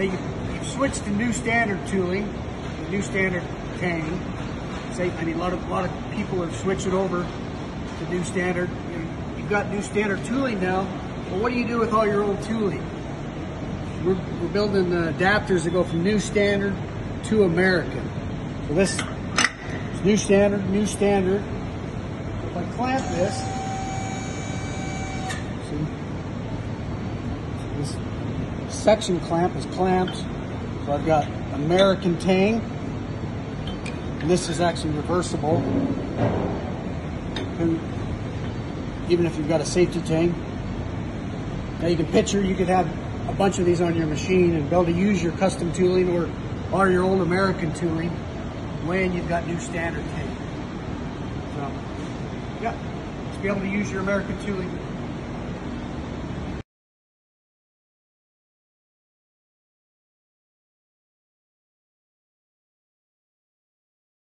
say you, you switch to new standard tooling, new standard tang. Say, I mean, a lot of a lot of people have switched it over to new standard. You've got new standard tooling now. Well, what do you do with all your old tooling? We're, we're building adapters that go from new standard to American. So this is new standard, new standard. If I clamp this, see, this section clamp is clamped. So I've got American tang. And this is actually reversible. And even if you've got a safety tang. Now you can picture, you could have a bunch of these on your machine and be able to use your custom tooling or, or your old American tooling when you've got new standard tang. So, yeah, to be able to use your American tooling